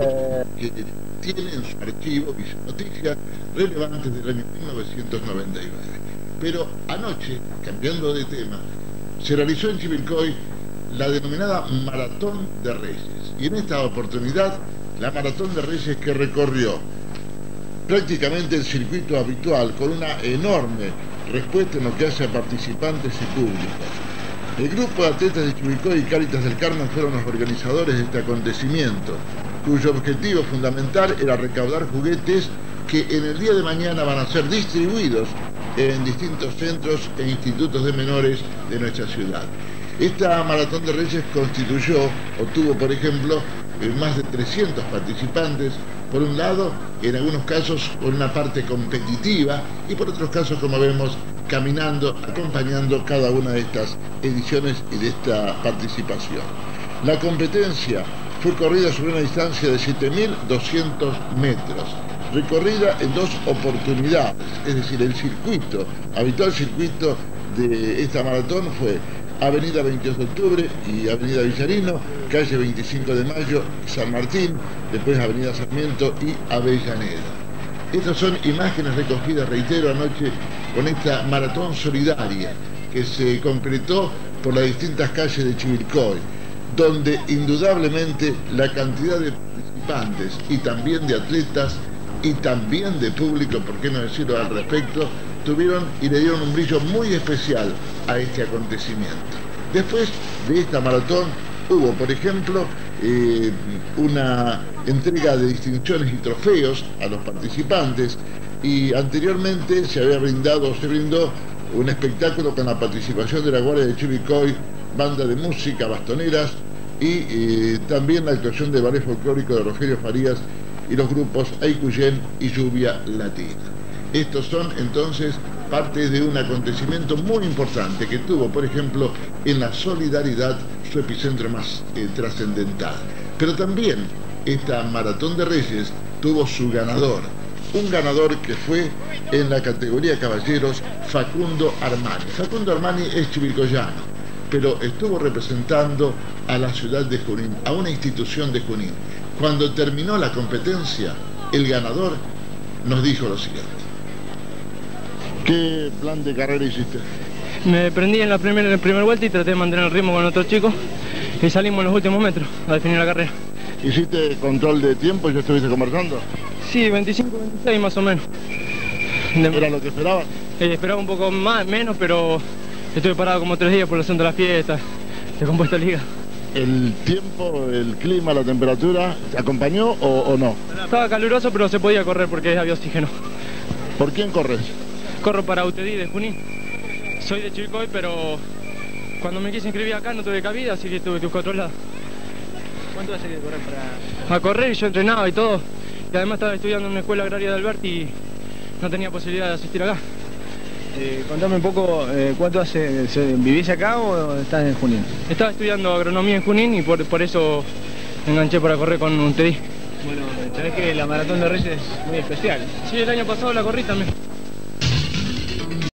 eh, que tiene en su archivo noticias relevantes del año 1999. Pero anoche, cambiando de tema, se realizó en Chivilcoy la denominada Maratón de Reyes. Y en esta oportunidad, la Maratón de Reyes que recorrió prácticamente el circuito habitual con una enorme respuesta en lo que hace a participantes y públicos. El grupo de atletas de Chivilcoy y Cáritas del Carmen fueron los organizadores de este acontecimiento, cuyo objetivo fundamental era recaudar juguetes que en el día de mañana van a ser distribuidos en distintos centros e institutos de menores de nuestra ciudad. Esta Maratón de Reyes constituyó, o tuvo por ejemplo, eh, más de 300 participantes, por un lado, en algunos casos con una parte competitiva y por otros casos, como vemos, caminando, acompañando cada una de estas ediciones y de esta participación. La competencia fue corrida sobre una distancia de 7.200 metros, recorrida en dos oportunidades, es decir, el circuito, habitual circuito de esta maratón fue Avenida 22 de Octubre y Avenida Villarino, calle 25 de Mayo, San Martín, después Avenida Sarmiento y Avellaneda. Estas son imágenes recogidas, reitero, anoche con esta maratón solidaria que se concretó por las distintas calles de Chivilcoy, donde indudablemente la cantidad de participantes y también de atletas y también de público, por qué no decirlo al respecto, tuvieron y le dieron un brillo muy especial a este acontecimiento. Después de esta maratón hubo, por ejemplo, eh, una entrega de distinciones y trofeos a los participantes y anteriormente se había brindado, se brindó un espectáculo con la participación de la Guardia de Chivicoy, banda de música, bastoneras y eh, también la actuación de ballet folclórico de Rogelio Farías y los grupos Aikuyen y Lluvia Latina. Estos son entonces parte de un acontecimiento muy importante que tuvo, por ejemplo, en la solidaridad su epicentro más eh, trascendental. Pero también esta Maratón de Reyes tuvo su ganador, un ganador que fue en la categoría caballeros Facundo Armani. Facundo Armani es chivilcoyano, pero estuvo representando a la ciudad de Junín, a una institución de Junín. Cuando terminó la competencia, el ganador nos dijo lo siguiente. ¿Qué plan de carrera hiciste? Me prendí en la primera, en primera vuelta y traté de mantener el ritmo con otros chicos y salimos en los últimos metros a definir la carrera. ¿Hiciste control de tiempo y ya estuviste conversando? Sí, 25, 26 más o menos. ¿Era lo que esperaban? Eh, esperaba un poco más, menos, pero estuve parado como tres días por la zona de la fiesta, de compuesta liga. ¿El tiempo, el clima, la temperatura, te acompañó o, o no? Estaba caluroso, pero se podía correr porque había oxígeno. ¿Por quién corres? Corro para UTD de Junín. Soy de Chivilcoy, pero cuando me quise inscribir acá no tuve cabida, así que tuve que buscar otro lado. ¿Cuánto vas a correr para...? A correr, yo entrenaba y todo. Y además estaba estudiando en una escuela agraria de Alberti y no tenía posibilidad de asistir acá. Eh, contame un poco, eh, ¿cuánto hace? ¿Vivís acá o estás en Junín? Estaba estudiando agronomía en Junín y por, por eso me enganché para correr con un TEDI. Bueno, sabés que la Maratón de Reyes es muy especial. Sí, el año pasado la corrí también.